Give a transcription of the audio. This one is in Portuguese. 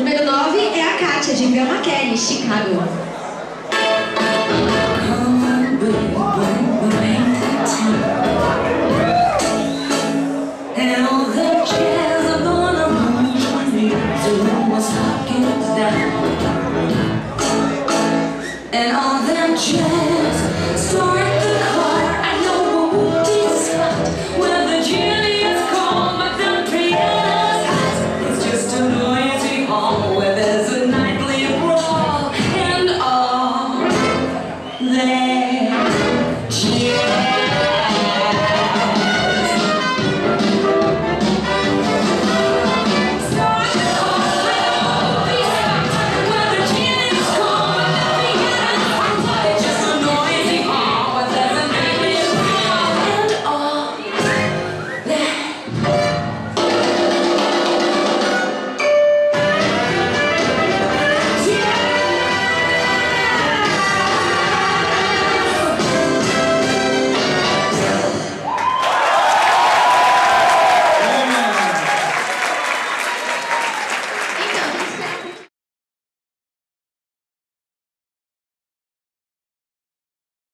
Número 9 é a Kátia, de Gamaqueri, Chicago. And all them chairs where there's a nightly brawl and all there.